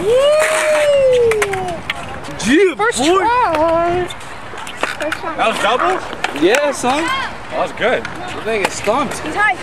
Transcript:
Yeah, First boy. try. First try. That was double? Yeah, son. That was good. I think it stumped. He's high.